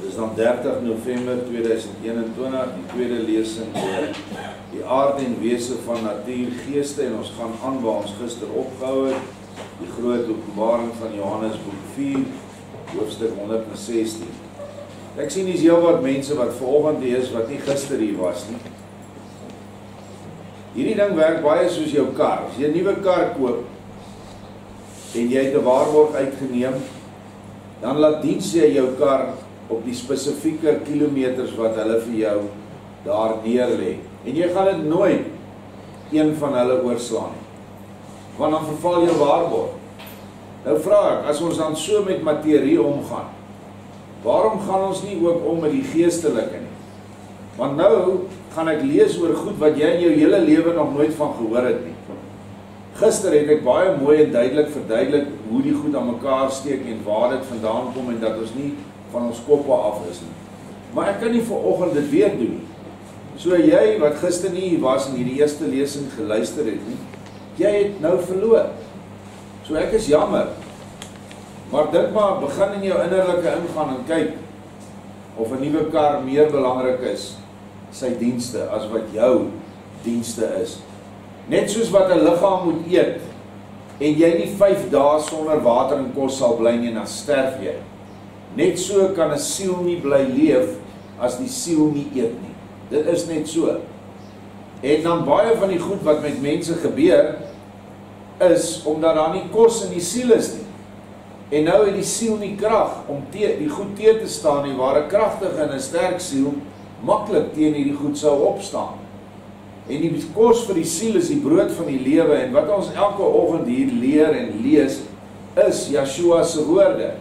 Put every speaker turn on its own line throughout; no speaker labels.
Dit is dan 30 November 2021, die tweede lesing oor die aard en wese van natuurgeeste en ons gaan aan waar ons gister opgehou het, die groot openbaring van Johannes boek 4, hoofstuk 116. Ek sien dis heel wat mense wat vanoggend hier is wat nie gister hier was nie. Hierdie ding werk baie soos jou kar. As jy 'n nuwe kar koop en jy het 'n waarborg uitgeneem, dan laat diens jy jou kar op die spesifieke kilometers wat hulle vir jou daar neer lê. En jy gaan dit nooit een van hulle oorslaan nie. Want dan verval jou waarborg. Nou vra ek, as ons dan so met materie omgaan, waarom gaan ons nie ook om met die geestelike nie? Want nou gaan ek lees oor goed wat jy in jou hele lewe nog nooit van gehoor het nie. Gister het ek baie mooi en duidelik verduidelik hoe die goed aan mekaar steek en waar dit vandaan kom en dat ons nie van ons koppe af is nie. Maar ek kan nie vir oggend dit weer doen nie. So jy wat gister nie was in hierdie eerste lesing geluister het nie, jy het nou verloor. So ek is jammer. Maar dink maar begin in jou innerlike ingaan en kyk of 'n nuwe kar meer belangrik is sy dienste as wat jou dienste is. Net soos wat 'n liggaam moet eet en jy nie 5 dae sonder water en kos sal bly nie, dan sterf jy. Net so kan 'n siel nie bly leef as die siel nie eet nie. Dit is net so. En dan baie van die goed wat met mense gebeur is omdat daar nie kos in die siel is nie. En nou het die siel nie krag om te die goed te te staan nie, waar 'n kragtige en 'n sterk siel maklik teen hierdie goed sou opstaan. En die kos vir die siel is die brood van die lewe en wat ons elke oggend hier leer en lees is Yeshua se woorde.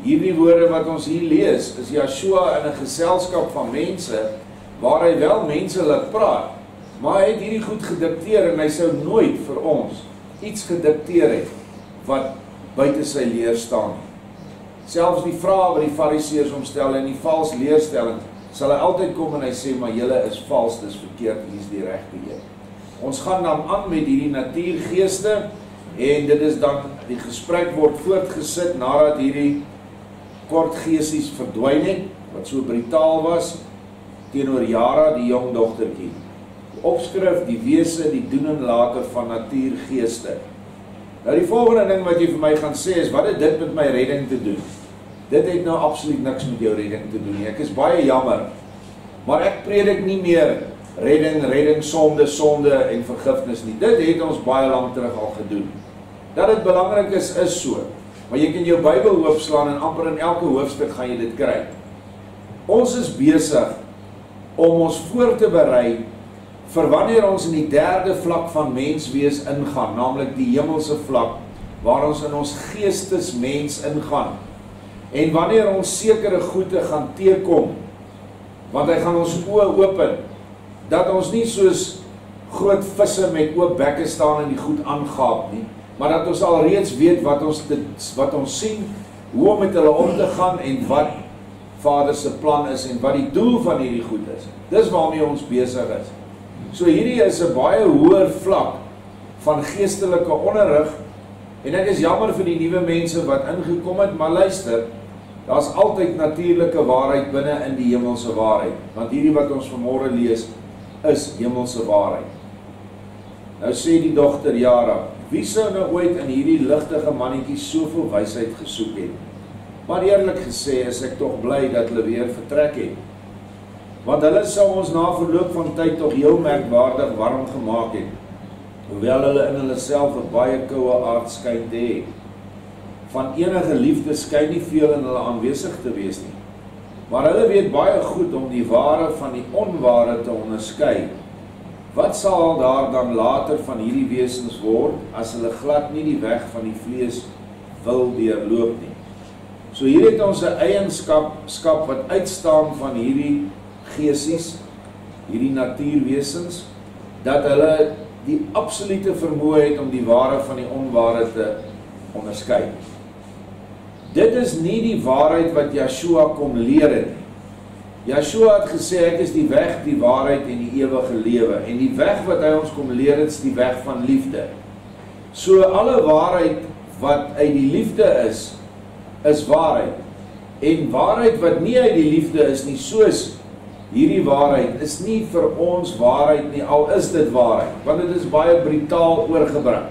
Hierdie woorde wat ons hier lees, is Yeshua in 'n geselskap van mense waar hy wel mense laat praat, maar hy het hierdie goed gedikteer en hy sou nooit vir ons iets gedikteer het wat buite sy leer staan nie. Selfs die vrae wat die Fariseërs hom stel en die vals leerstellings, sal hy altyd kom en hy sê maar julle is vals, dis verkeerd, hier is die regte een. Ons gaan dan aan met hierdie natuurgeeste en dit is dan die gesprek word voortgesit nadat hierdie kort geesies verdwyn het wat so brutaal was teenoor Jara die jong dogtertjie. Opskrif die wese die doen en late van natuurgeeste. Nou die volgende ding wat jy vir my gaan sê is wat het dit met my redding te doen? Dit het nou absoluut niks met jou redding te doen nie. Ek is baie jammer. Maar ek predik nie meer redding, redding sonde, sonde en vergifnis nie. Dit het ons baie lank terug al gedoen. Dat dit belangrik is is so. Maar jy kan jou Bybel oopslaan en amper in elke hoofstuk gaan jy dit kry. Ons is besig om ons voor te berei vir wanneer ons in die derde vlak van menswees ingaan, naamlik die hemelse vlak waar ons in ons geestesmens ingaan. En wanneer ons sekere goede gaan teekom, want hy gaan ons oë open dat ons nie soos groot visse met oop bekke staan en die goed aangaap nie, maar dat ons al reeds weet wat ons dit, wat ons sien, hoe om met hulle om te gaan en wat Vader se plan is en wat die doel van hierdie goed is. Dis waarmee ons besig is. So hierdie is 'n baie hoër vlak van geestelike onderrig en ek is jammer vir die nuwe mense wat ingekom het, maar luister, daar's altyd natuurlike waarheid binne in die hemelse waarheid, want hierdie wat ons vanmôre lees is hemelse waarheid. Nou sê die dogter Jara, Wie sou nou ooit in hierdie ligtige mannetjie soveel wysheid gesoek het? Maar eerlik gesê is ek tog bly dat hulle weer vertrek het. Want hulle sou ons na verloop van tyd tog heel merkwaardig warm gemaak het. Hoewel hulle in hulle self 'n baie koue aard skyn te hê. Van enige liefde skyn nie veel in hulle aanwesig te wees nie. Maar hulle weet baie goed om die ware van die onware te onderskei Wat sal daar dan later van hierdie wesens word as hulle glad nie die weg van die vlees wil deurloop nie? So hier het ons 'n eienskap skap wat uitstaan van hierdie geesies, hierdie natuurwesens dat hulle die absolute vermoë het om die ware van die onware te onderskei. Dit is nie die waarheid wat Yeshua kom leer het nie. Yeshua het gesê ek is die weg, die waarheid en die ewige lewe en die weg wat hy ons kom leer is die weg van liefde. So alle waarheid wat uit die liefde is, is waarheid. En waarheid wat nie uit die liefde is nie, soos hierdie waarheid is nie vir ons waarheid nie, al is dit waarheid, want dit is baie brutaal oorgebring.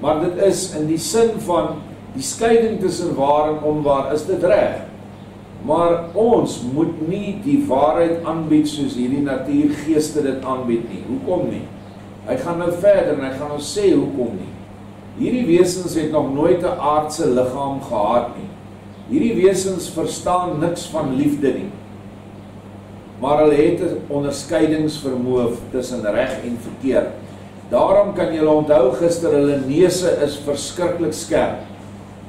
Maar dit is in die sin van die skeiding tussen waar en onwaar, is dit reg. Maar ons moet nie die waarheid aanbied soos hierdie natuurgeeste dit aanbied nie. Hoekom nie? Hy gaan nou verder en hy gaan ons sê hoekom nie. Hierdie wesens het nog nooit 'n aardse liggaam gehad nie. Hierdie wesens verstaan niks van liefde nie. Maar hulle het 'n onderskeidingsvermoë tussen reg en verkeerd. Daarom kan jy onthou gister hulle neuse is verskriklik skerp.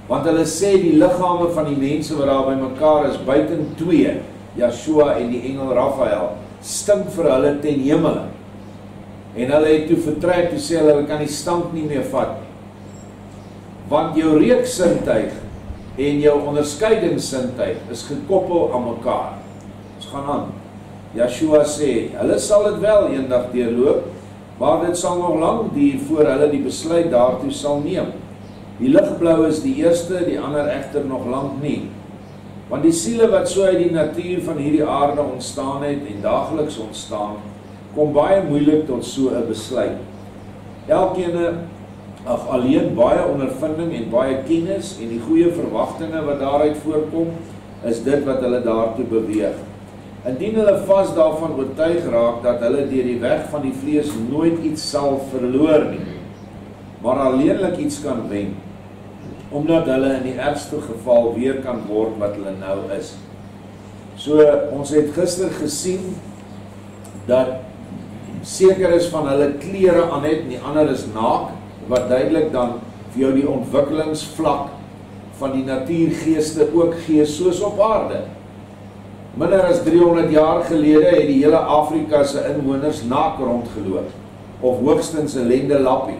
Want hulle sê die liggame van die mense wat daar bymekaar is buiten twee, Yeshua en die engel Raphael, stink vir hulle ten hemel. En hulle het toe vertrek toe sê hulle hulle kan die stank nie meer vat. Want jou reuksintuig en jou onderskeidingssintuig is gekoppel aan mekaar. Ons gaan aan. Yeshua sê, hulle sal dit wel eendag deurloop, maar dit sal nog lank duur voor hulle die besluit daartoe sal neem. Die ligblou is die eerste, die ander egter nog lank nie. Want die siele wat so uit die natuur van hierdie aarde ontstaan het en daagliks ontstaan, kom baie moeilik tot so 'n besluit. Elkeen ag alleen baie ondervinding en baie kennis en die goeie verwagtinge wat daaruit voorkom, is dit wat hulle daartoe beweeg. Indien hulle vas daarvan oortuig raak dat hulle deur die weg van die vlees nooit iets sal verloor nie, maar alleenlik iets kan wen, omdat hulle in die ergste geval weer kan word wat hulle nou is. So ons het gister gesien dat seker is van hulle klere aan het en die ander is naak wat duidelik dan vir jou die ontwikkelingsvlak van die natuurgeeste ook gee soos op aarde. Minder as 300 jaar gelede het die hele Afrika se inwoners naak rondgeloop of hoogstens 'n lende lappie.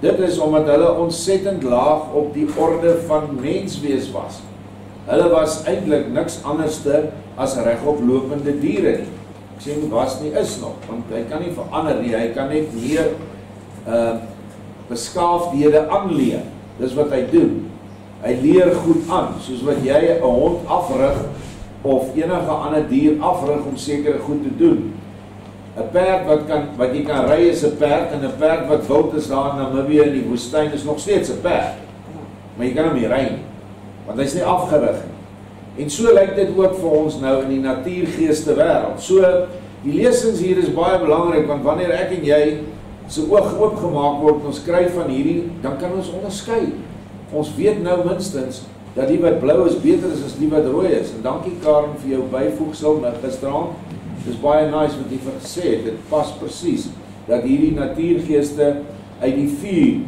Dit is omdat hulle ontsettend laag op die orde van menswees was. Hulle was eintlik niks anderste as regoplopende diere nie. Ek sê nie was nie is nog, want hy kan nie verander nie. Hy kan net meer uh beskaafdhede aanleer. Dis wat hy doen. Hy leer goed aan, soos wat jy 'n hond afrig of enige ander dier afrig om sekere goed te doen. 'n Perd wat kan wat jy kan ry is 'n perd en 'n perd wat wild is daar in Namibië in die woestyn is nog steeds 'n perd. Maar jy kan hom nie ry nie, want hy's nie afgerig nie. En so lyk dit ook vir ons nou in die natuurgeeste wêreld. So die lesings hier is baie belangrik want wanneer ek en jy se oog oopgemaak word en ons kry van hierdie, dan kan ons onderskei. Ons weet nou minstens dat die wat blou is beter is as die wat rooi is. En dankie Karen vir jou byvoegsel met gisteraand. Dit is baie nice wat jy gesê het. Dit pas presies dat hierdie natuurgeeste uit die vier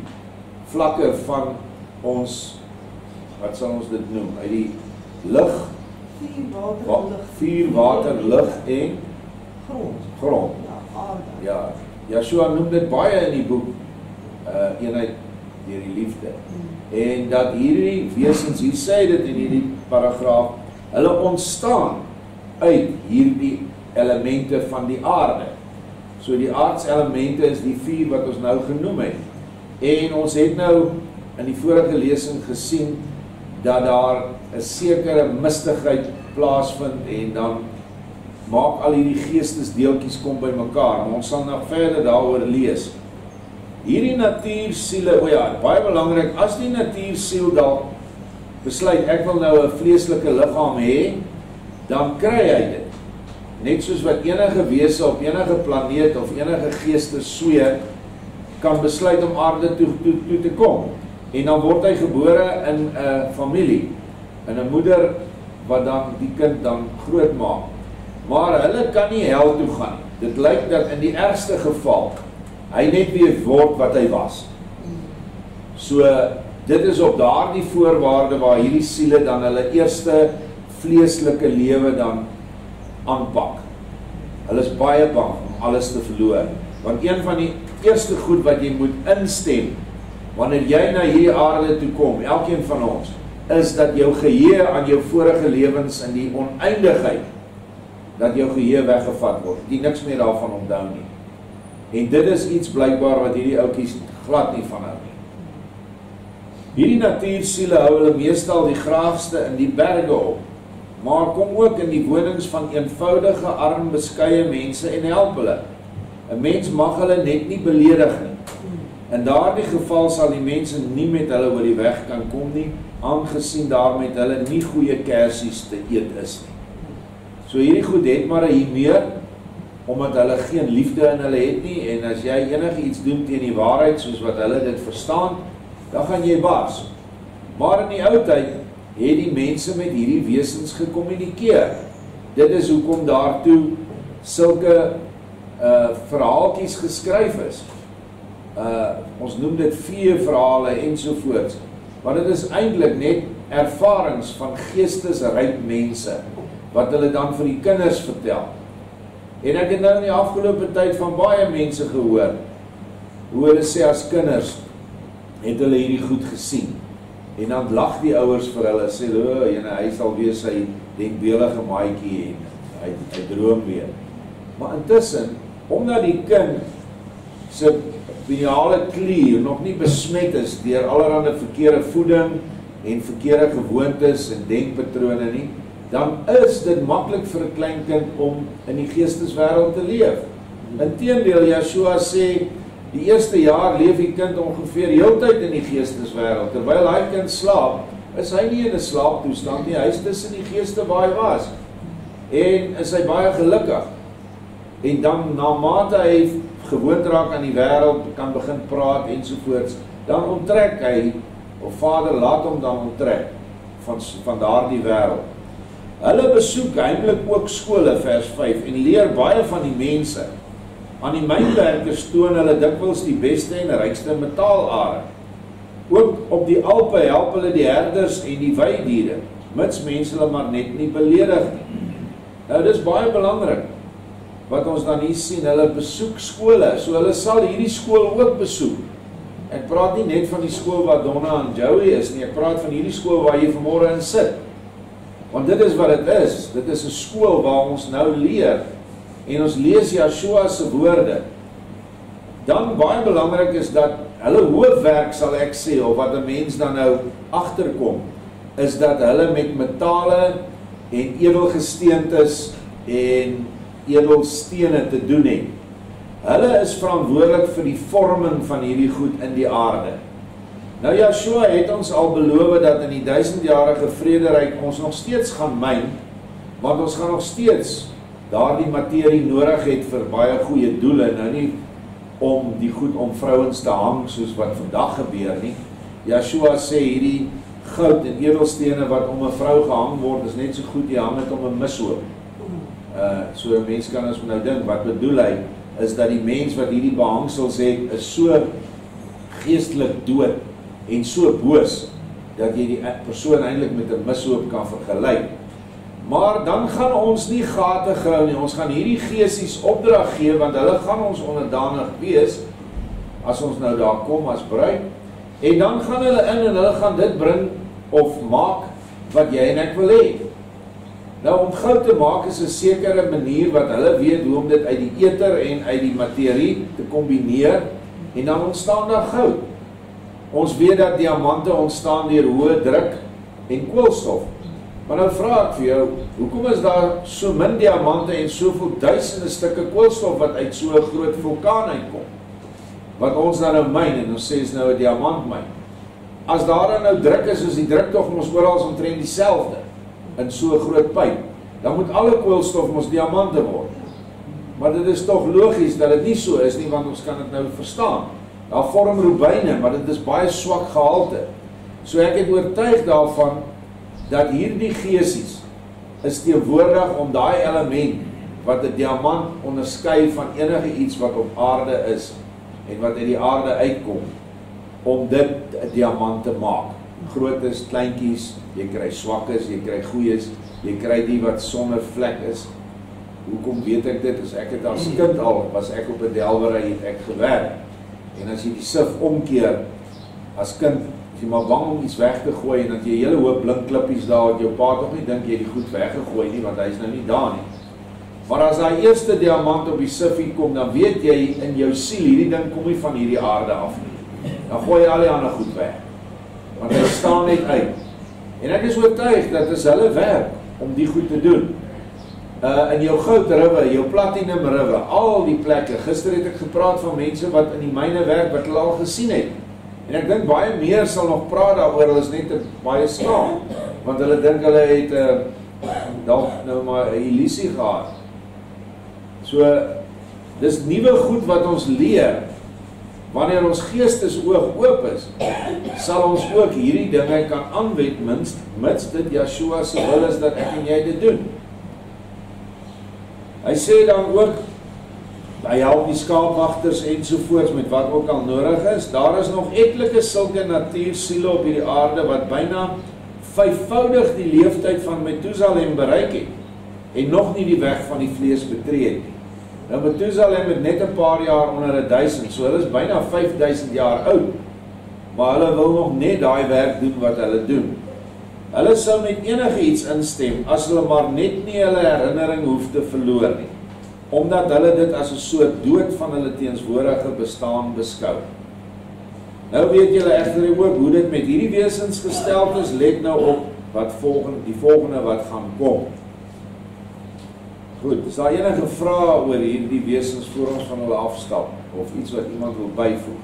vlakke van ons wat sal ons dit noem? Uit die lug,
vier water, lug,
vier water, lug en
grond.
Grond.
Ja, aarde.
Ja, Yeshua noem dit baie in die boek uh eenheid deur die liefde. Hmm. En dat hierdie wesens, hier sê dit in hierdie paragraaf, hulle ontstaan uit hierdie elemente van die aarde. So die aardselemente is die vier wat ons nou genoem het. En ons het nou in die vorige lesing gesien dat daar 'n sekere mistigheid plaasvind en dan maak al hierdie geestesdeeltjies kom by mekaar. Maar ons sal nog verder daaroor lees. Hierdie natuursiele, o ja, baie belangrik, as die natuursiel dalk besluit ek wil nou 'n vleeslike liggaam hê, dan kry hy dit. Net soos wat enige wese op enige planeet of enige geeste sweer kan besluit om aarde toe toe toe te kom. En dan word hy gebore in 'n familie, in 'n moeder wat dan die kind dan grootmaak maar hulle kan nie hel toe gaan. Dit lyk dat in die ergste geval hy net weer word wat hy was. So dit is op daardie voorwaarde waar hierdie siele dan hulle eerste vleeslike lewe dan aanpak. Hulle is baie bang om alles te verloor. Want een van die eerste goed wat jy moet instem wanneer jy na hierdie aarde toe kom, elkeen van ons, is dat jou geheue aan jou vorige lewens in die oneindigheid dat jou geheue weggevat word. Jy niks meer daarvan onthou nie. En dit is iets blykbaar wat hierdie ouetjies glad nie van hou nie. Hierdie natuursiele hou hulle meestal die graagste in die berge op. Maar kom ook in die wonings van eenvoudige, arm, beskeie mense en help hulle. 'n Mens mag hulle net nie beledig nie. In daardie geval sal die mense nie met hulle oor die weg kan kom nie, aangesien daar met hulle nie goeie kersies te eet is nie. So hierdie goed het maar hier meer omdat hulle geen liefde in hulle het nie en as jy enigiets doen teen die waarheid soos wat hulle dit verstaan, dan gaan jy bars. Maar in die ou tyd het die mense met hierdie wesens gekommunikeer. Dit is hoekom daartoe sulke uh verhaaltjies geskryf is. Uh ons noem dit vee verhale ensovoorts. Want dit is eintlik net ervarings van geestesryk mense wat hulle dan vir die kinders vertel. En ek het nou in die afgelope tyd van baie mense gehoor hoe hulle sê as kinders het hulle hierdie goed gesien. En dan lag die ouers vir hulle sê, "O, jene, hy sal weer sy denkbeeldige maatjie hê. Hy hy droom weer." Maar intussen, omdat die kind se pineale klier nog nie besmet is deur allerlei verkeerde voeding en verkeerde gewoontes en denkpatrone nie, dan is dit maklik vir 'n klein kind om in die geesteswêreld te leef. Inteendeel, Yeshua sê die eerste jaar leef die kind ongeveer heeltyd in die geesteswêreld. Terwyl hy kind slaap, is hy nie in 'n slaaptoestand nie. Hy is tussen die geeste waar hy was. En is hy baie gelukkig. En dan na mate hy gewoond raak aan die wêreld, kan begin praat ensovoorts, dan onttrek hy of Vader laat hom dan onttrek van van daardie wêreld. Hulle besoek heimlik ook skole vers 5 en leer baie van die mense. Aan die mynwerkers toon hulle dikwels die beste en rykste metaalare. Ook op die Alpe help hulle die herders en die weidiere, mits mense hulle maar net nie beledig nie. Nou dis baie belangrik wat ons dan hier sien, hulle besoek skole, so hulle sal hierdie skool ook besoek. Ek praat nie net van die skool waar Donna en Joey is nie, ek praat van hierdie skool waar jy vanmôre in sit. Want dit is wat dit is. Dit is 'n skool waar ons nou leer en ons lees Yeshua se woorde. Dan baie belangrik is dat hulle hoofwerk sal ek sê of wat 'n mens dan nou agterkom is dat hulle met metale en edelgesteentes en edelstene te doen het. Hulle is verantwoordelik vir die vorming van hierdie goed in die aarde. Nou Yeshua het ons al beloof dat in die duisendjarige vrederyk ons nog steeds gaan myn, want ons gaan nog steeds daardie materie nodig het vir baie goeie doele, nou nie om die goed om vrouens te hang soos wat vandag gebeur nie. Yeshua sê hierdie goud en edelstene wat om 'n vrou gehang word, is net so goed jy hang dit om 'n mishoop. Uh so 'n mens kan as nou dink wat bedoel hy is dat die mens wat hierdie behangsels het is so geestelik dood en so boos dat jy die persoon eintlik met 'n mishoop kan vergelyk. Maar dan gaan ons nie gate grou nie. Ons gaan hierdie geesies opdrag gee want hulle gaan ons onderdanig wees as ons nou daar kom as bruid. En dan gaan hulle in en hulle gaan dit bring of maak wat jy en ek wil hê. Nou om goud te maak is 'n sekere manier wat hulle weet hoe om dit uit die eter en uit die materie te kombineer en dan ontstaan daar goud. Ons weet dat diamante ontstaan deur hoë druk en koolstof. Maar nou vra ek vir jou, hoekom is daar so min diamante en soveel duisende stukke koolstof wat uit so 'n groot vulkaan uitkom? Wat ons dan nou myn en ons sê is nou 'n diamantmyn. As daar dan nou druk is, is die druk tog mos oral omtrent dieselfde in so 'n groot pyp. Dan moet alle koolstof mos diamante word. Maar dit is tog logies dat dit nie so is nie want ons kan dit nou verstaan. Daar vorm rubyne, maar dit is baie swak gehalte. So ek het oortuig daarvan dat hierdie geesies is teenwoordig om daai element wat 'n diamant onderskei van enige iets wat op aarde is en wat uit die aarde uitkom om dit 'n diamant te maak. Grootes, kleintjies, jy kry swakkes, jy kry goeies, jy kry die wat sonder vlek is. Hoekom weet ek dit? As ek dit as kind al was ek op 'n delwery het ek gewerk. En as jy die sif omkeer as kind, jy maar bang om iets weg te gooi en dat jy hele hoop blink klippies daar wat jou pa tog nie dink jy het die goed weggegooi nie want hy's nou nie daar nie. Maar as daai eerste diamant op die siffie kom, dan weet jy in jou siel hierdie ding kom nie van hierdie aarde af nie. Dan gooi jy al die ander goed weg. Want bestaan net uit. En ek is oortuig dat as hulle werk om die goed te doen. Uh in jou goudriwe, jou platinum riwe, al die plekke. Gister het ek gepraat van mense wat in die myne werk wat hulle al gesien het. En ek dink baie meer sal nog praat daaroor, hulle is net baie skaam want hulle dink hulle het 'n uh, dalk nou maar 'n illusie gehad. So dis nuwe goed wat ons leer. Wanneer ons geestesoog oop is, sal ons ook hierdie dinge kan aanwend mits mits dit Yeshua se wil is dat ek en jy dit doen. Hy sê dan ook hy help die skaapwagters ensovoorts met wat ook al nodig is. Daar is nog etlike sulke natuursiele op hierdie aarde wat byna vyfvoudig die leeftyd van Methusalem bereik het en nog nie die weg van die vlees betree het nie. Nou Methusalem het net 'n paar jaar onder 1000, so hulle is byna 5000 jaar oud. Maar hulle wil nog net daai werk doen wat hulle doen. Hulle sou met enige iets instem as hulle maar net nie hulle herinnering hoef te verloor nie omdat hulle dit as 'n soort dood van hulle teenswordige bestaan beskou. Nou weet julle egter ook hoe dit met hierdie wesens gestel is, let nou op wat volgende die volgende wat gaan kom. Goed, is daar enige vrae oor hierdie wesens voor ons van hulle afstap of iets wat iemand wil byvoeg?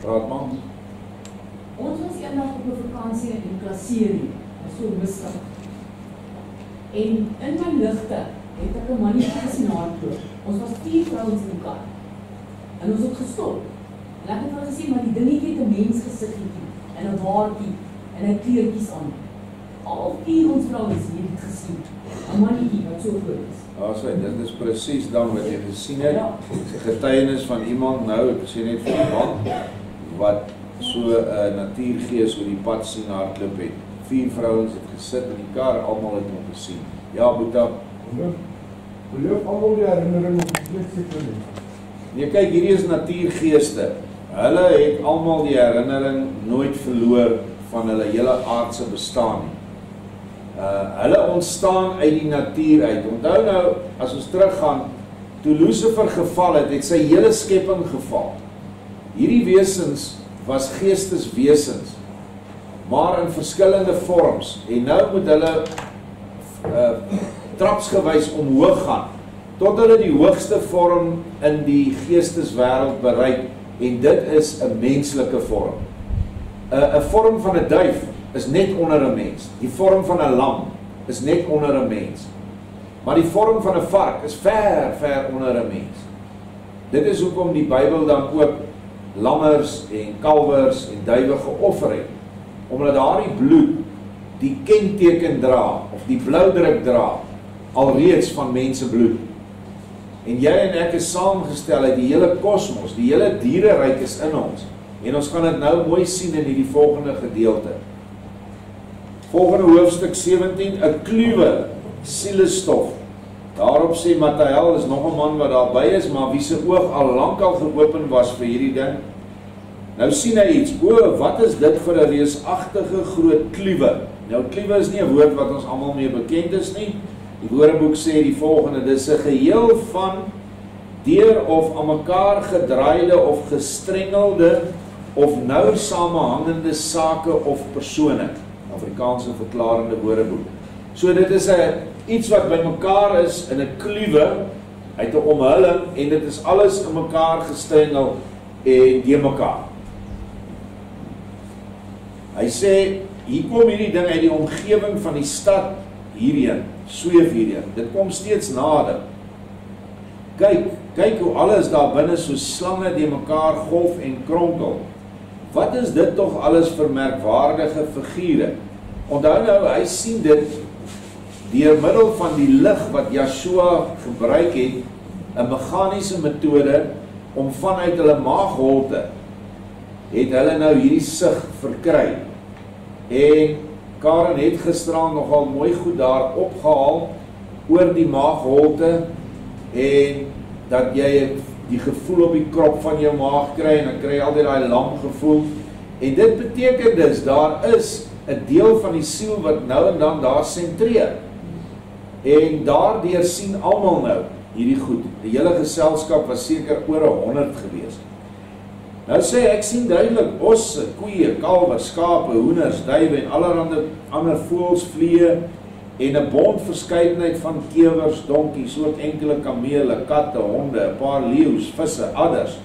Praat man.
Ons was eendag op 'n vakansie in Klaserie, so mistig. En in my ligte het ek 'n mannetjie gesien hardloop. Ons was vier vrouens in die kar. En ons het gestop. En ek het vir gesien maar die dingetjie het 'n mens gesiggetjie en 'n baardjie en 'n kleertjies aan. Al vier ons vrouens het dit gesien. 'n Mannetjie wat so groot is.
Ja, so dit is presies dan wat jy gesien het.
Ja.
Die getuienis van iemand nou, ek sê net van man wat so 'n uh, natuurgees oor die pad sien hardloop het. Vier vrouens het gesit in die kar, almal het hom gesien. Ja, Boeta.
Beloof almal die herinnering op die vleessektor nie.
Nee, kyk, hierdie is natuurgeeste. Hulle het almal die herinnering nooit verloor van hulle hele aardse bestaan nie. Uh hulle ontstaan uit die natuur uit. Onthou nou, as ons teruggaan, toe Lucifer geval het, het sy hele skepping geval. Hierdie wesens was geesteswesens, maar in verskillende vorms en nou moet hulle uh trapsgewys omhoog gaan tot hulle die hoogste vorm in die geesteswêreld bereik en dit is 'n menslike vorm. 'n 'n vorm van 'n duif is net onder 'n mens. Die vorm van 'n lam is net onder 'n mens. Maar die vorm van 'n vark is ver ver onder 'n mens. Dit is hoekom die Bybel dan ook lammers en kalwers en duwe geoffer het. Omdat daardie bloed die kenteken dra of die bloudruk dra alreeds van mense bloed. En jy en ek is saamgestel uit die hele kosmos, die hele diereryk is in ons. En ons gaan dit nou mooi sien in hierdie volgende gedeelte. Volgende hoofstuk 17, 'n kluwe sielestof. Daarop sê Matthäus is nog 'n man wat daarby is, maar wie se oog al lankal geopen was vir hierdie ding. Nou sien hy iets. O, wat is dit vir 'n reusagtige groot kluwe? Nou kluwe is nie 'n woord wat ons almal mee bekend is nie. Die Woordeboek sê die volgende: Dis 'n geheel van deur of aan mekaar gedraaide of gestrengelde of nou samehangende sake of persone. Afrikaanse verklarende Woordeboek. So dit is 'n iets wat bymekaar is in 'n kluwe uit 'n omhulling en dit is alles in mekaar gestrengel en de mekaar. Hy sê hier kom hierdie ding uit die omgewing van die stad hierheen sweef hierheen. Dit kom steeds nader. Kyk, kyk hoe alles daar binne so slange die mekaar golf en kronkel. Wat is dit tog alles vir merkwaardige figure? Onthou nou, hy sien dit deur middel van die lig wat Yeshua gebruik het, 'n meganiese metode om vanuit hulle maagholte het hulle nou hierdie sig verkry. En Karen het gisteraan nogal mooi goed daar opgehaal oor die maagholte en dat jy die gevoel op die krop van jou maag kry en dan kry jy altyd daai lam gevoel. En dit beteken dus daar is 'n deel van die siel wat nou en dan daar sentreer. En daardeur sien almal nou hierdie goed. Die hele geselskap was seker oor 100 gewees. Nou sê ek sien duidelik osse, koeie, kalwe, skape, hoenders, duwe en allerlei ander voëls, vliee en 'n bond verskeidenheid van kewers, donkies, ook enkele kamele, katte, honde, 'n paar leeu's, visse, adders,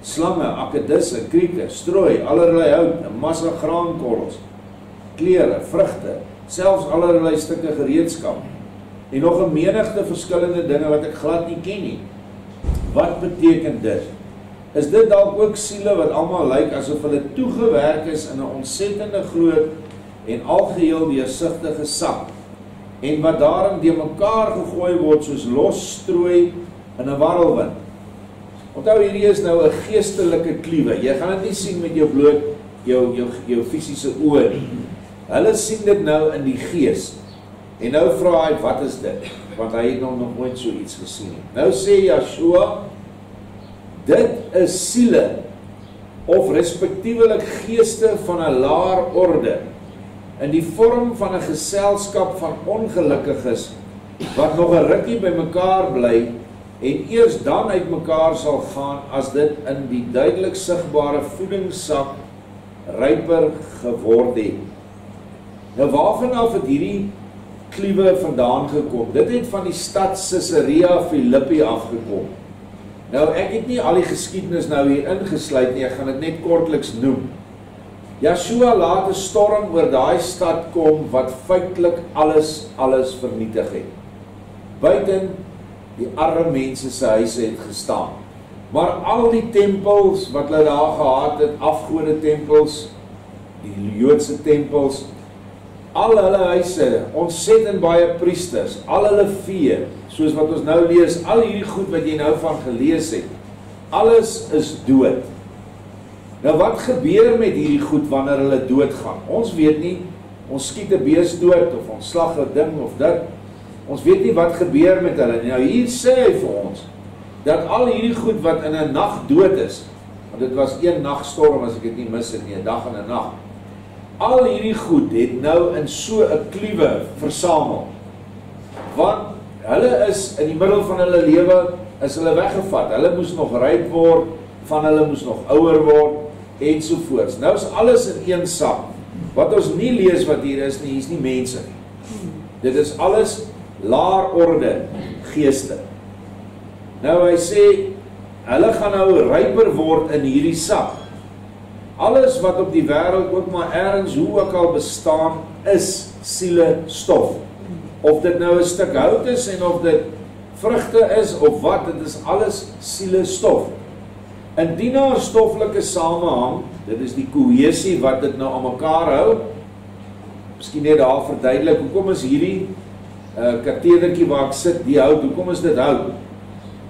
slange, akedisse, krieke, strooi, allerlei hout, 'n massa graankorrels, klere, vrugte, selfs allerlei stukke gereedskap en nog 'n menigte verskillende dinge wat ek glad nie ken nie. Wat beteken dit? Is dit dalk ook siele wat almal lyk asof hulle toegewerk is in 'n ontsettende groot en algeheel deursigtige sak en wat daarin de mekaar gegooi word soos los strooi in 'n warrelwind. Onthou hierdie is nou 'n geestelike kliewe. Jy gaan dit nie sien met jou bloot jou jou jou fisiese oë nie. Hulle sien dit nou in die gees. En nou vra hy wat is dit? Want hy het nog nooit so iets gesien nie. Nou sê Joshua dit is siele of respektiewelik geeste van 'n laer orde in die vorm van 'n geselskap van ongelukkiges wat nog 'n rukkie bymekaar bly en eers dan uitmekaar sal gaan as dit in die duidelik sigbare voedingssak ryper geword het. Nou waarvan af het hierdie kliewe vandaan gekom? Dit het van die stad Caesarea Philippi afgekom. Nou ek het nie al die geskiedenis nou hier ingesluit nie, ek gaan dit net kortliks noem. Joshua laat 'n storm oor daai stad kom wat feitelik alles alles vernietig het. Buiten die arme mense se huise het gestaan. Maar al die tempels wat hulle daar gehad het, afgode tempels, die Joodse tempels, al hulle huise, ontsettend baie priesters, al hulle vee, soos wat ons nou lees, al hierdie goed wat jy nou van gelees het, alles is dood. Nou wat gebeur met hierdie goed wanneer hulle doodgaan? Ons weet nie, ons skiet 'n bees dood of ons slag 'n ding of dit. Ons weet nie wat gebeur met hulle nie. Nou hier sê hy vir ons dat al hierdie goed wat in 'n nag dood is, want dit was een nagstorm as ek dit nie mis het nie, 'n dag en 'n nag. Al hierdie goed het nou in so 'n kliewe versamel. Want hulle is in die middel van hulle lewe is hulle weggevat. Hulle moes nog ryp word, van hulle moes nog ouer word ensovoorts. Nou is alles in een sak. Wat ons nie lees wat hier is nie, hier's nie mense nie. Dit is alles laer orde geeste. Nou hy sê hulle gaan nou ryper word in hierdie sak. Alles wat op die wêreld ook maar ergens hoe ook al bestaan is siele stof. Of dit nou 'n stuk hout is en of dit vrugte is of wat, dit is alles siele stof. Indien daar stoffelike samehang, dit is die kohesie wat dit nou aan mekaar hou. Miskien net daar verduidelik hoekom is hierdie 'n uh, katedertjie waar ek sit, die hout, hoekom is dit hout?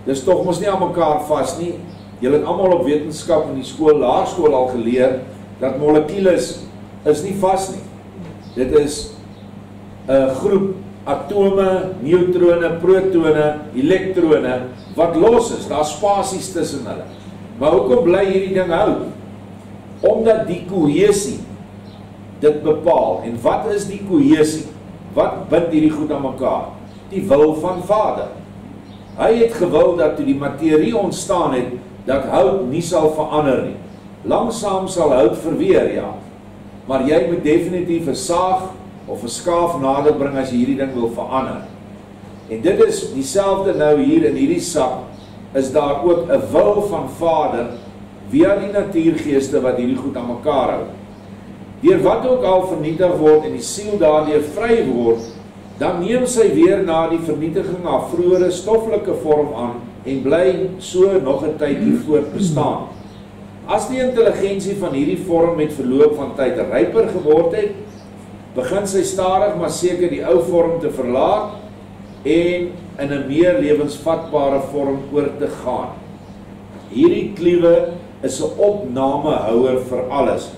Dis tog mos nie aan mekaar vas nie. Julle het almal op wetenskap in die skool, laerskool al geleer dat molekules is nie vas nie. Dit is 'n groep atome, neutrone, protone, elektrone wat los is. Daar's spasies tussen hulle. Maar hoekom bly hierdie ding hou? Omdat die kohesie dit bepaal. En wat is die kohesie? Wat bind hierdie goed aan mekaar? Die wil van Vader. Hy het gewil dat toe die materie ontstaan het, dat hout nie sal verander nie. Langsaam sal hout verweer, ja. Maar jy moet definitief 'n saag of 'n skaaf nader bring as jy hierdie ding wil verander. En dit is dieselfde nou hier in hierdie sak is daar ook 'n wil van Vader via die natuurgeeste wat hierdie goed aan mekaar hou. Deur wat ook al vernietig word en die siel daardeur vry word, dan neem sy weer na die vernietiging haar vroeëre stoffelike vorm aan en bly so nog 'n tydjie voortbestaan. As die intelligensie van hierdie vorm met verloop van tyd ryper geword het, begin sy stadig maar seker die ou vorm te verlaat en in 'n meer lewensvatbare vorm oor te gaan. Hierdie kliewe is 'n opnamehouer vir alles.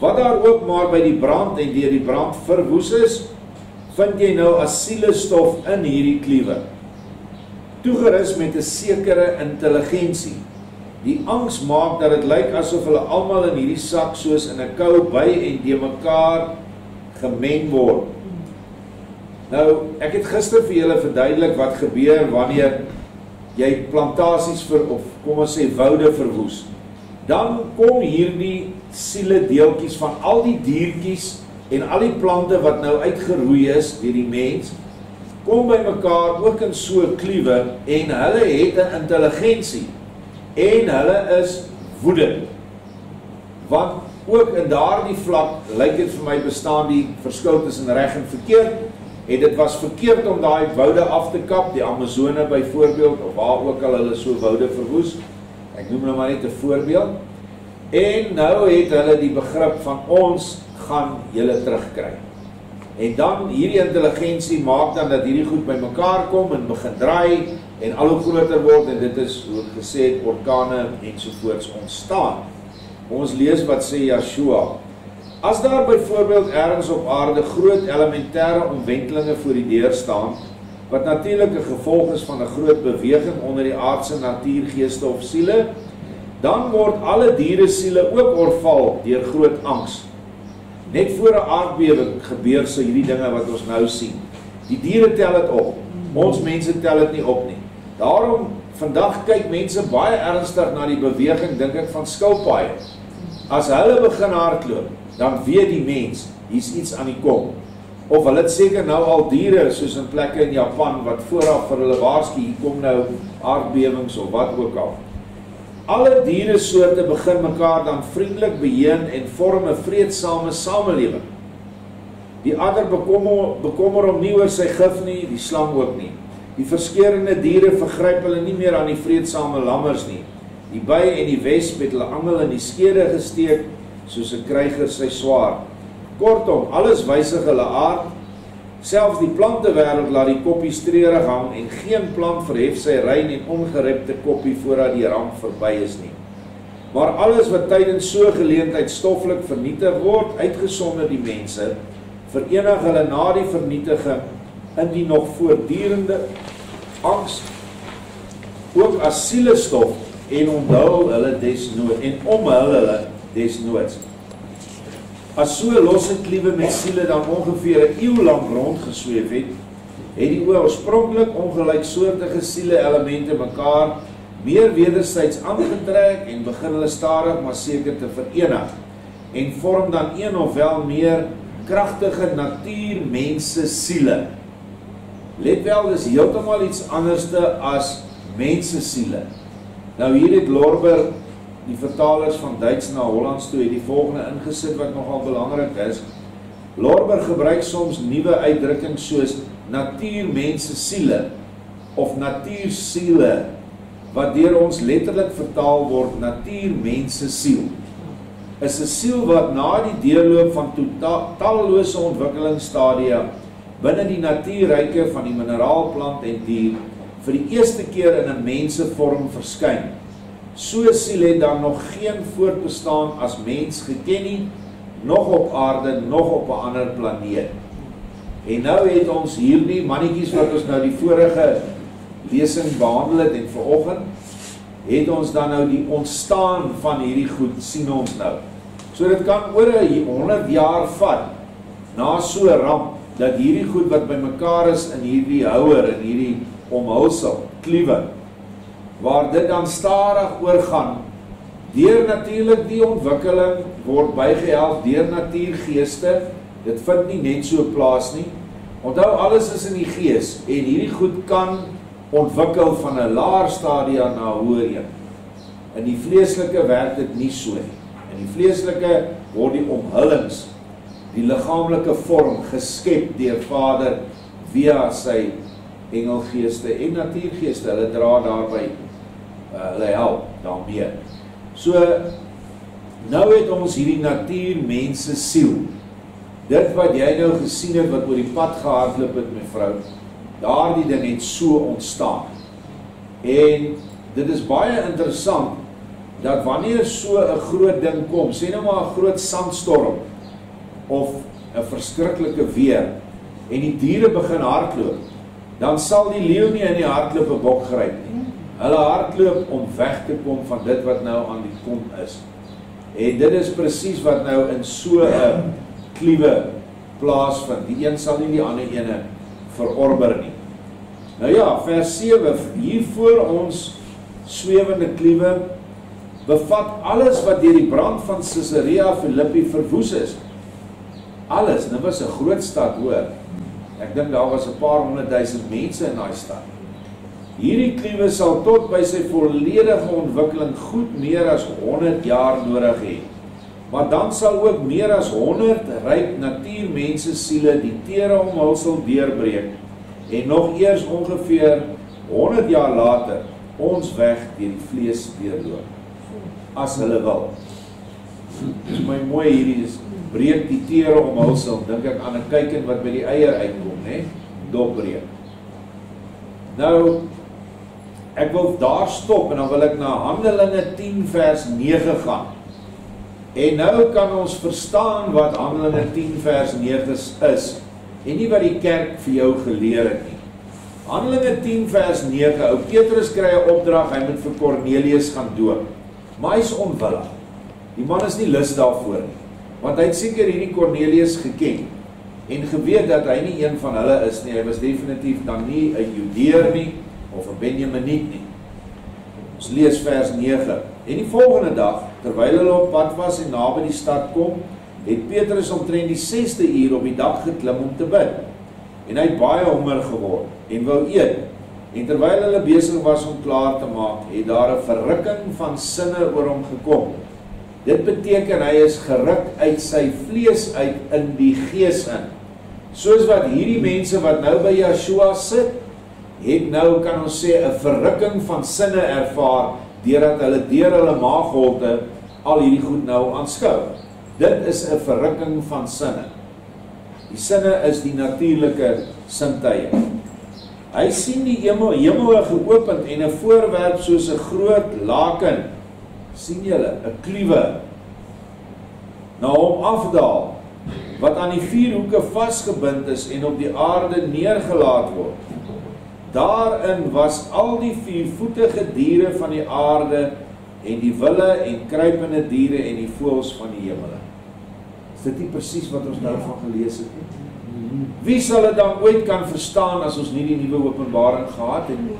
Wat daar ook maar by die brand en deur die brand verwoes is, vind jy nou as sielestof in hierdie kliewe. Toegerus met 'n sekere intelligensie. Die angs maak dat dit lyk asof hulle almal in hierdie sak soos in 'n kou by en de mekaar gemeng word. Nou, ek het gister vir julle verduidelik wat gebeur wanneer jy plantasies vir of kom ons sê woude verwoes. dan kom hierdie siele deeltjies van al die diertjies en al die plante wat nou uitgeroei is deur die mens kom by mekaar ook in so kliewe en hulle het 'n intelligensie en hulle is woedend. Want ook in daardie vlak lyk dit vir my bestaan die verskil tussen reg en verkeerd. En dit was verkeerd om daai woude af te kap, die Amazone byvoorbeeld of waar ook al hulle so woude verwoes. Ek noem nou maar net 'n voorbeeld. En nou het hulle die begrip van ons gaan julle terugkry. En dan hierdie intelligensie maak dan dat hierdie goed bymekaar kom en begin draai en al hoe groter word en dit is hoe gesê het orkane ensovoorts ontstaan. Ons lees wat sê Joshua. As daar byvoorbeeld ergens op aarde groot elementêre omwentelinge voor die deur staan wat natuurlik 'n gevolg is van 'n groot beweging onder die aardse natuurgeeste of siele, dan word alle diere siele ook oorval deur groot angs Net voor 'n aardbewing gebeur so hierdie dinge wat ons nou sien. Die diere tel dit op. Ons mense tel dit nie op nie. Daarom vandag kyk mense baie ernstig na die beweging dink ek van skilpaaie. As hulle begin hardloop, dan weet die mens hier's iets aan die kom. Of hulle het seker nou al diere soos in plekke in Japan wat vooraf vir hulle waarsku hier kom nou aardbewings of wat ook al. Alle dieresoorte begin mekaar dan vriendelik beheer en vorm 'n vreedsame samelewing. Die adder bekommer bekommer om nie oor sy gif nie, die slang ook nie. Die verskeurende diere vergryp hulle nie meer aan die vreedsame lammers nie. Die by en die wesp het hulle angel in die skede gesteek soos 'n kryger sy swaard. Kortom, alles wysig hulle aard Selfs die plante wêreld laat die koppie streurig hang en geen plant verhef sy rein en ongerepte koppie voordat die ramp verby is nie. Maar alles wat tydens so geleentheid stoffelik vernietig word, uitgesonder die mense, verenig hulle na die vernietiging in die nog voortdurende angs ook as sielestof en onthou hulle desnood en omhul hulle desnoods. As so losse kliewe met siele dan ongeveer 'n eeu lank rondgesweef het, het die oorspronklik ongelyksoortige siele elemente mekaar meer wederzijds aangetrek en begin hulle stadig maar seker te verenig en vorm dan een of wel meer kragtige natuurmense siele. Let wel, dis heeltemal iets anderste as mense siele. Nou hier het Lorber die vertalers van Duits na Hollands toe het die volgende ingesit wat nogal belangrik is. Lorber gebruik soms nuwe uitdrukkings soos natuurmense siele of natuursiele wat deur ons letterlik vertaal word natuurmense siel. Is 'n siel wat na die deurloop van tallose ontwikkelingsstadia binne die natuurryke van die mineraalplant en dier vir die eerste keer in 'n mensevorm verskyn So siel het dan nog geen voortbestaan as mens geken nie, nog op aarde, nog op 'n ander planeet. En nou het ons hierdie mannetjies wat ons nou die vorige lesing behandel het en vanoggend het ons dan nou die ontstaan van hierdie goed sien ons nou. So dit kan oor 'n 100 jaar vat na so 'n ramp dat hierdie goed wat bymekaar is in hierdie houer en hierdie omhulsel kliewe waar dit dan stadig oorgaan. Deur natuurlik die ontwikkeling word bygehelp deur natuurgeeste. Dit vind nie net so plaas nie. Onthou alles is in die gees en hierdie goed kan ontwikkel van 'n laer stadia na hoër een. In die vleeslike werk dit nie so nie. In die vleeslike word die omhullings die liggaamlike vorm geskep deur Vader via sy engelgeeste en natuurgeeste. Hulle dra daarby hulle help daarmee. So nou het ons hierdie natuurmense siel. Dit wat jy nou gesien het wat oor die pad gehardloop het mevrou, daardie ding het so ontstaan. En dit is baie interessant dat wanneer so 'n groot ding kom, sê nou maar 'n groot sandstorm of 'n verskriklike weer en die diere begin hardloop, dan sal die leeu nie in die hardloop 'n bok gryp nie. Hulle hardloop om weg te kom van dit wat nou aan die kom is. En dit is presies wat nou in so 'n kliewe plaasvind. Die een sal nie die ander ene verorber nie. Nou ja, vers 7 hier voor ons swewende kliewe bevat alles wat deur die brand van Caesarea Philippi verwoes is. Alles, dit was 'n groot stad hoor. Ek dink daar was 'n paar honderd duisend mense in daai stad. Hierdie kluwe sal tot by sy volledige ontwikkeling goed meer as 100 jaar nodig hê. Maar dan sal ook meer as 100 ryk natuurmense siele die tere omhulsel deurbreek en nog eers ongeveer 100 jaar later ons weg deur die vlees deurloop as hulle wil. Dis my mooi hierdie is breek die tere omhulsel dink ek aan 'n kuiken wat by die eier uitkom nê dopbreek. Nou ek wil daar stop en dan wil ek na Handelinge 10 vers 9 gaan. En nou kan ons verstaan wat Handelinge 10 vers 9 is en nie wat die kerk vir jou geleer het nie. Handelinge 10 vers 9. Ou Petrus kry 'n opdrag, hy moet vir Kornelius gaan doop. Maar hy's onwillig. Die man is nie lus daarvoor nie. Want hy het seker hierdie Kornelius geken en geweet dat hy nie een van hulle is nie. Hy was definitief dan nie 'n Judeer nie of 'n Benjaminiet nie. Ons lees vers 9. En die volgende dag, terwyl hulle op pad was en naby die stad kom, het Petrus omtrent die 6de uur op die dak geklim om te bid. En hy het baie honger geword en wou eet. En terwyl hulle besig was om klaar te maak, het daar 'n verrukking van sinne oor hom gekom. Dit beteken hy is geruk uit sy vlees uit in die gees in. Soos wat hierdie mense wat nou by Yeshua sit, het nou kan ons sê 'n verrukking van sinne ervaar deurdat hulle deur hulle maagholte al hierdie goed nou aanskou. Dit is 'n verrukking van sinne. Die sinne is die natuurlike sintuie. Hy sien die hemel hemel geopen en 'n voorwerp soos 'n groot laken sien julle 'n kluwe na hom afdaal wat aan die vier hoeke vasgebind is en op die aarde neergelaat word. Daarin was al die viervoetige diere van die aarde en die wille en kruipende diere en die voëls van die hemel. Is dit nie presies wat ons nou van gelees het nie? Wie sal dit dan ooit kan verstaan as ons nie die nuwe openbaring gehad het nie?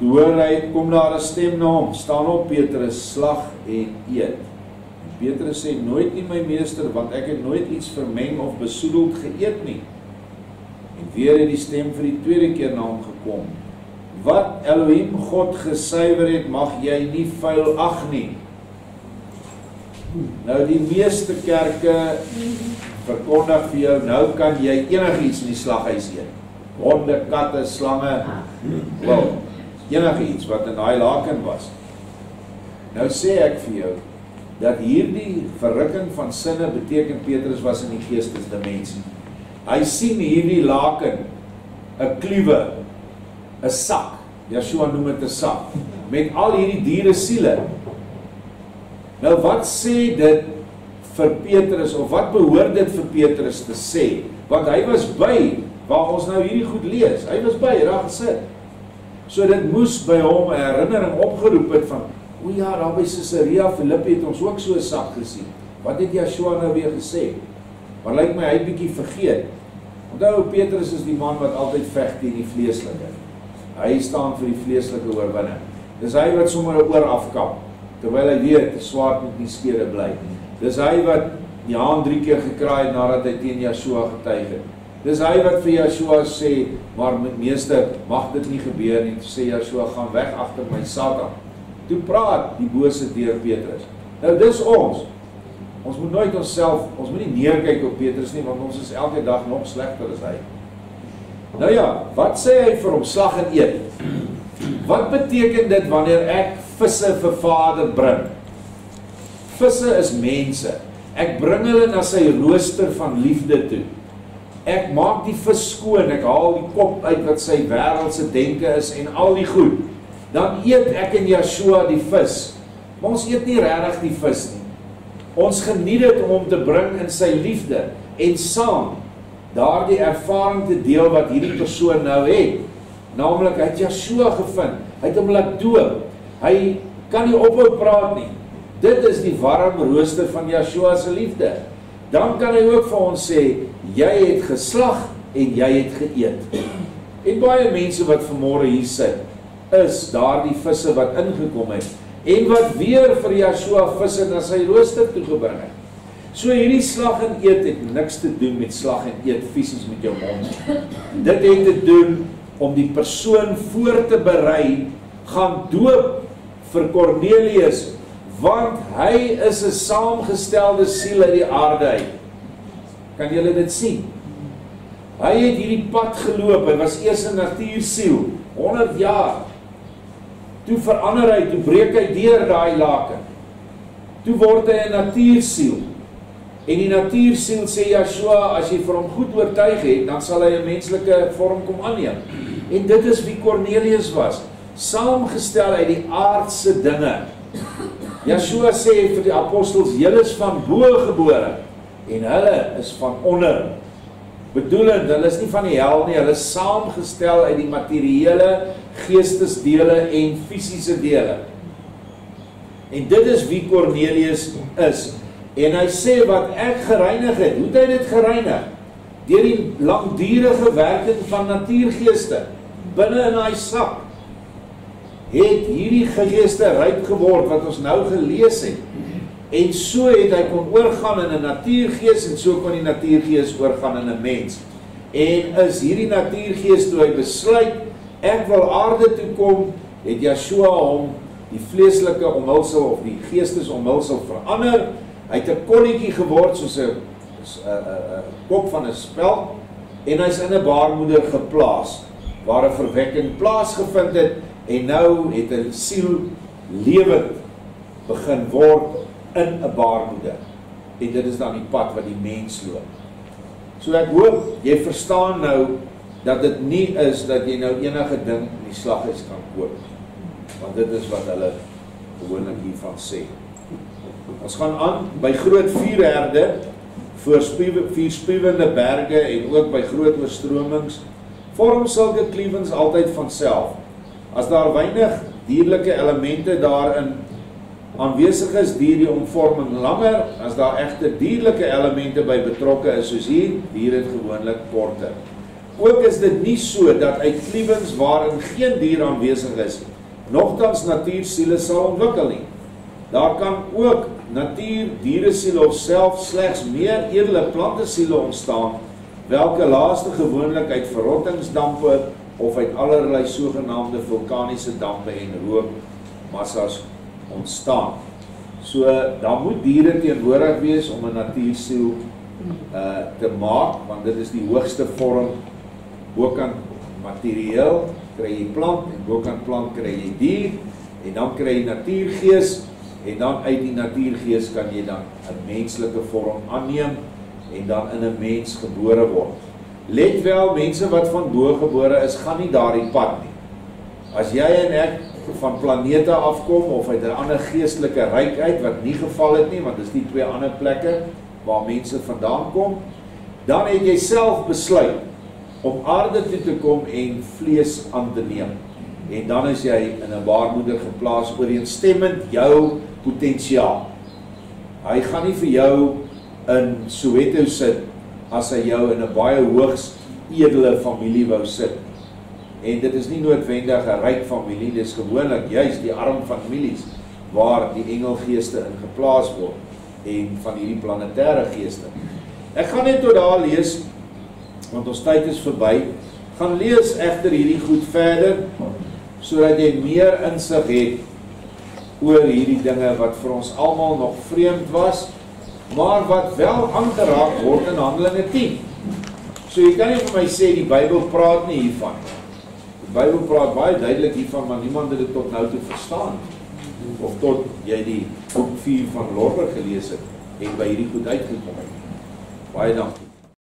Toe hoor hy kom daar 'n stem na hom, staan op Petrus, slag en eet. Petrus sê nooit nie my meester, want ek het nooit iets vermeng of besoedeld geëet nie. En weer het die stem vir die tweede keer na hom gekom. Wat Elohim God gesuiwer het, mag jy nie vuil ag nie. Nou die meeste kerke verkondig vir jou nou kan jy enigiets in die slaghuis eet. Honde, katte, slange, wel, enigiets wat in daai laken was. Nou sê ek vir jou dat hierdie verrukking van sinne beteken Petrus was in die geestesdimensie. Hy sien hierdie laken 'n kluwe, 'n sak. Yeshua noem dit 'n sak met al hierdie diere siele. Nou wat sê dit vir Petrus of wat behoort dit vir Petrus te sê? Want hy was by waar ons nou hierdie goed lees. Hy was by, daar gesit. So dit moes by hom 'n herinnering opgeroep het van o ja, daar by Caesarea Philippi het ons ook so 'n sak gesien. Wat het Yeshua nou weer gesê? Maar lyk my hy het bietjie vergeet. Onthou Petrus is die man wat altyd veg teen die vleeslike. Hy staan vir die vleeslike oorwinning. Dis hy wat sommer 'n oor afkap terwyl hy weet die swaard moet nie skede bly. Dis hy wat die haan 3 keer gekraai het nadat hy teen Yeshua getuig het. Dis hy wat vir Yeshua sê, maar meester, mag dit nie gebeur nie. Sê Yeshua, gaan weg agter my Satan. Toe praat die bose deur Petrus. Nou dis ons. Ons moet nooit onsself, ons moet nie neerkyk op Petrus nie want ons is elke dag nog slegter as hy. Nou ja, wat sê hy vir hom slag en eet? Wat beteken dit wanneer ek visse vir Vader bring? Visse is mense. Ek bring hulle na sy rooster van liefde toe. Ek maak die vis skoon, ek haal die kop uit wat sy wêreldse denke is en al die goed. Dan eet ek en Yeshua die vis. Maar ons eet nie regtig die vis nie. Ons geniet dit om hom te bring in sy liefde en saam daardie ervaring te deel wat hierdie persoon nou het. Naamlik hy het Yeshua gevind. Hy het hom laat doop. Hy kan nie ophou praat nie. Dit is die warm rooster van Yeshua se liefde. Dan kan hy ook vir ons sê jy het geslag en jy het geëet. En baie mense wat vanmôre hier sit, is daardie visse wat ingekom het en wat weer vir Joshua visse na sy rooster toe gebring het. So hierdie slag en eet het niks te doen met slag en eet fisies met jou mond. Dit het te doen om die persoon voor te berei gaan doop vir Kornelius want hy is 'n saamgestelde siel uit die aarde uit. Kan julle dit sien? Hy het hierdie pad geloop. Hy was eers 'n natuursiel, 100 jaar. Toe verander hy, toe breek hy deur daai laken. Toe word hy 'n natuursiel. En die natuursiel sê Joshua, as jy vir hom goed oortuig het, dan sal hy 'n menslike vorm kom aanneem. En dit is wie Cornelius was, saamgestel uit die aardse dinge. Joshua sê vir die apostels, julle is van bo gebore en hulle is van onder. Bedoelend, hulle is nie van die hel nie, hulle is saamgestel uit die materiële geestesdele en fisiese dele. En dit is wie Cornelius is. En hy sê wat ek gereinig het, hoe het hy dit gereinig? Deur die langdurige werking van natuurgeeste binne in daai sak het hierdie geeste ryk geword wat ons nou gelees het. En so het hy kon oorgaan in 'n natuurgees en so kon die natuurgees oorgaan in 'n mens. En is hierdie natuurgees toe hy besluit ek wil aarde toe kom, het Yeshua hom die vleeslike omhulsel of die geestesomhulsel verander. Hy het 'n kolletjie geword soos 'n 'n kop van 'n spel en hy's in 'n baarmoeder geplaas waar 'n verwekking plaasgevind het en nou het 'n siel lewend begin word in 'n baarmoeder. En dit is dan die pad wat die mens loop. So ek hoop jy verstaan nou dat dit nie is dat jy nou enige ding in die slaghuis kan koop nie. Want dit is wat hulle gewoonlik hiervan sê. Ons gaan aan by groot vuurherde voor vier spuwende berge en ook by groot oorstromings vorm sulke kliewens altyd van self. As daar weinig dierlike elemente daarin aanwesig is, duur die omvorming langer. As daar egter dierlike elemente by betrokke is, soos hier, duur dit gewoonlik korter. Ook is dit nie so dat uit kliewens waarin geen dier aanwesig is, nogtans natuursiele sal ontwikkel nie. Daar kan ook natuur dieresiele of self slegs meer edele plantesiele ontstaan welke laaste gewoonlik uit verrottingsdampe of uit allerlei sogenaamde vulkaniese dampe en rookmassas ontstaan. So dan moet diere teenwoordig wees om 'n natuursiel uh te maak want dit is die hoogste vorm bokant materieel kry jy plant en bokant plant kry jy dier en dan kry jy natuurgees en dan uit die natuurgees kan jy dan 'n menslike vorm aanneem en dan in 'n mens gebore word. Let wel, mense wat van bo gebore is, gaan nie daardie pad nie. As jy en ek van planete afkom of uit 'n ander geestelike ryk uit wat nie geval het nie, want dis die twee ander plekke waar mense vandaan kom, dan het jy self besluit om aarde toe te kom en vlees aan te neem. En dan is jy in 'n baarmoeder geplaas ooreenstemmend jou potensiaal. Hy gaan nie vir jou in Soweto sit as hy jou in 'n baie hoogs edele familie wou sit. En dit is nie noodwendig 'n ryk familie, dis gewoonlik juis die arm families waar die engelgeeste in geplaas word en van hierdie planetêre geeste. Ek gaan net tot daar lees want ons tyd is verby. Gaan lees egter hierdie goed verder sodat jy meer insig het oor hierdie dinge wat vir ons almal nog vreemd was maar wat wel aangeraak word in Handelinge 10. So jy kan nie vir my sê die Bybel praat nie hiervan. Die Bybel praat baie duidelik hiervan, maar niemand het dit tot nou toe verstaan of tot jy die boek 4 van Lorber gelees het en by hierdie goed uitgekom het. Baie dankie.